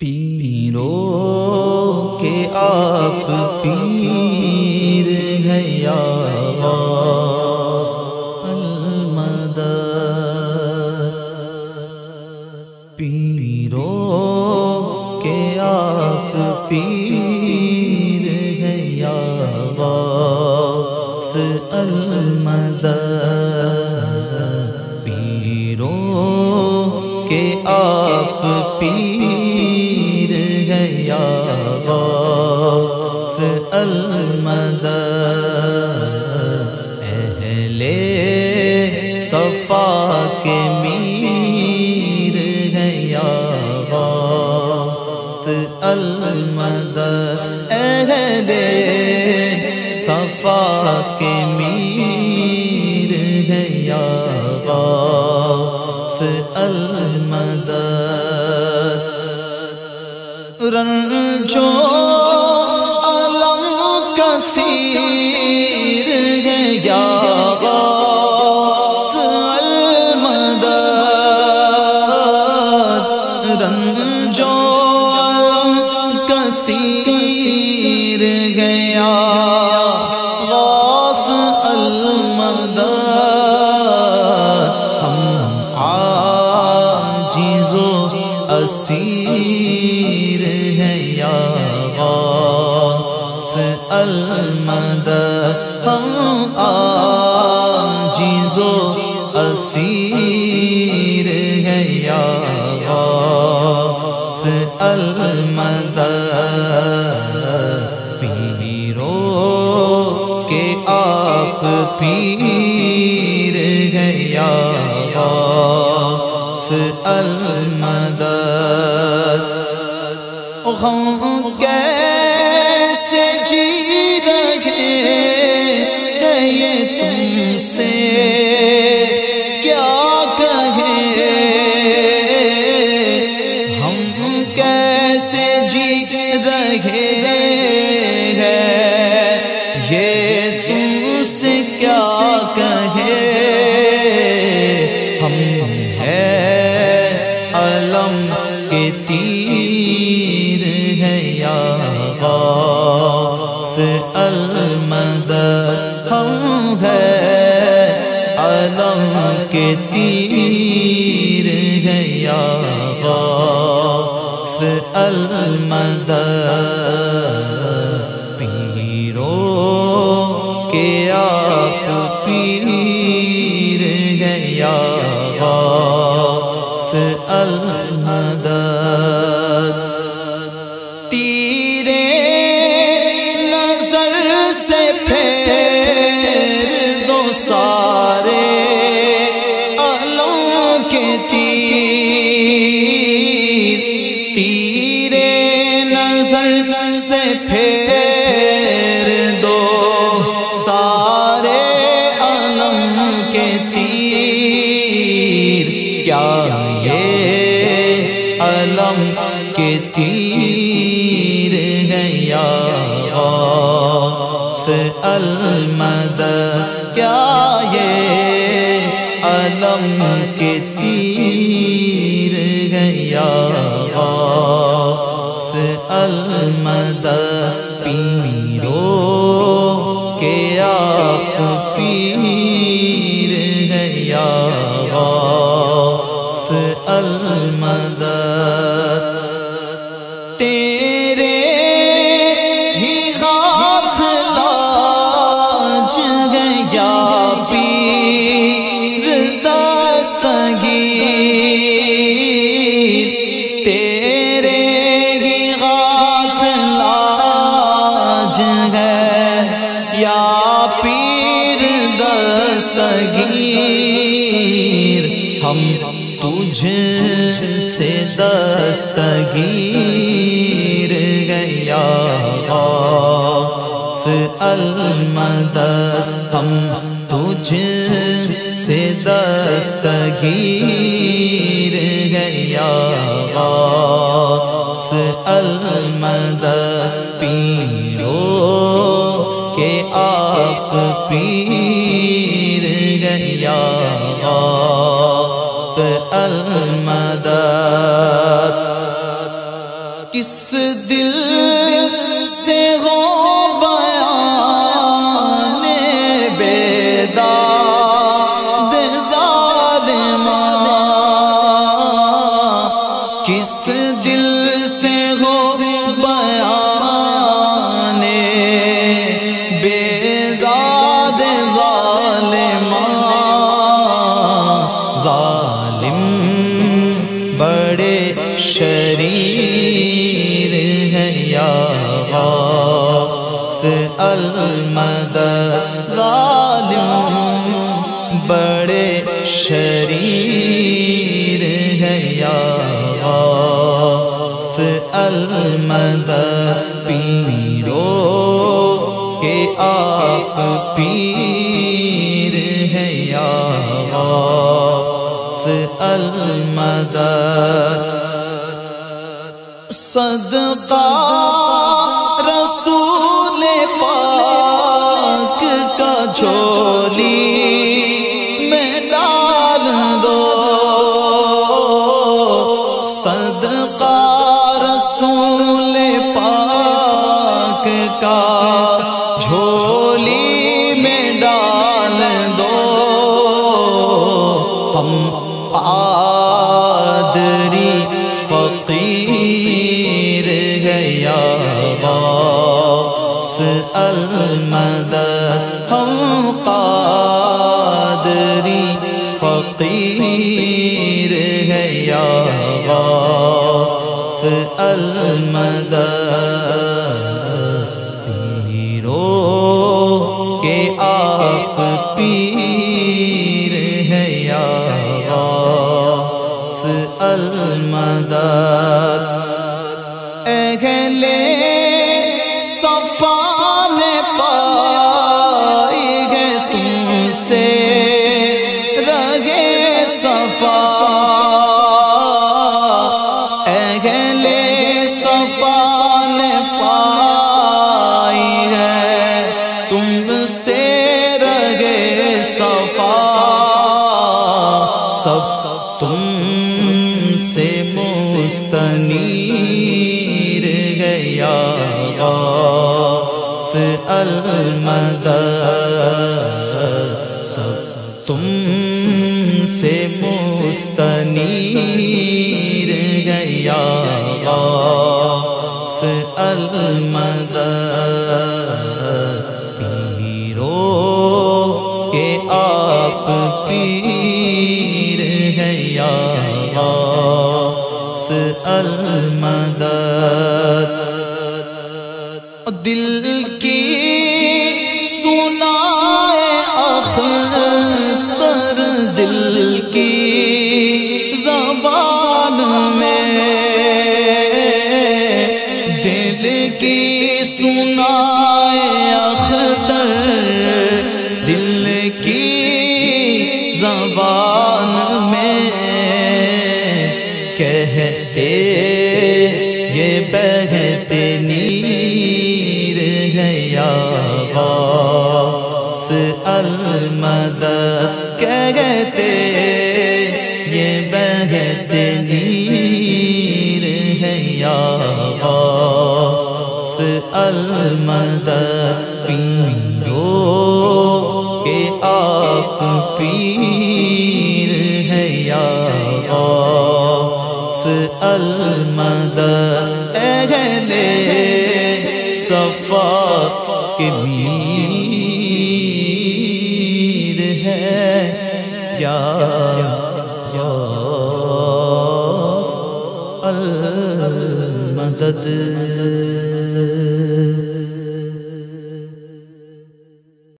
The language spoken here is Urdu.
پیرو کے آپ پیر ہے یا المدد۔ پیرو کے آپ پیر ہے یا المدد صفا کے میر ہے یا غوث المدد اہل صفا کے میر ہے یا غوث المدد۔ رنجو اسیر ہے یا غوث المدد ہم عاجز و اسیر ہے یا غوث المدد پیرو کے آپ پیر ہے یا غوث المدد غم کیسے جی رہے ہیں یہ تم سے؟ کیا کہے ہم کیسے جی رہے ہیں؟ یہ تم سے کیا کہے کے تیر ہے یا غوث المدد۔ پیرو کے آپ پیر گیا یا غوث المدد۔ نظر سے پھیر دو۔ سارے علم کے تیر۔ کیا یہ علم کے تیر ہے یا غوث المدد کیا یہ علم المدد دستگیر، ہم تجھ سے دستگیر گیا، غوث المدد، ہم تجھ سے دستگیر گیا، غوث المدد پیرو کے آپ پیر کس دل سے ہو بیان بیداد ظالمان کس دل سے ہو بیان غاث المدد ظالم بڑے شریر ہے یا غاث المدد پیرو کہ آپ پیر ہے یا غاث المدد صدقہ رسول قادری فقیر ہے یا غاس المدد. ہم قادری فقیر ہے یا غاس المدد. أهل پیر ہے یا غاث المدد. دل کی سنائے اختر دل کی زبان میں یہ بہتے نیر ہے یا غاث المدد کہتے یہ بہتے نیر ہے یا غاث المدد پیرو کہ آپ پیر صفا کے میر ہے۔ یا غاث المدد۔